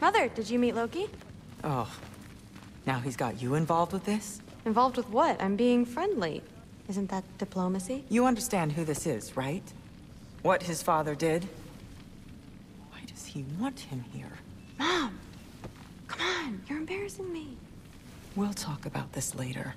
Mother, did you meet Loki? Oh. Now he's got you involved with this? Involved with what? I'm being friendly. Isn't that diplomacy? You understand who this is, right? What his father did? Why does he want him here? Mom! Come on, you're embarrassing me. We'll talk about this later.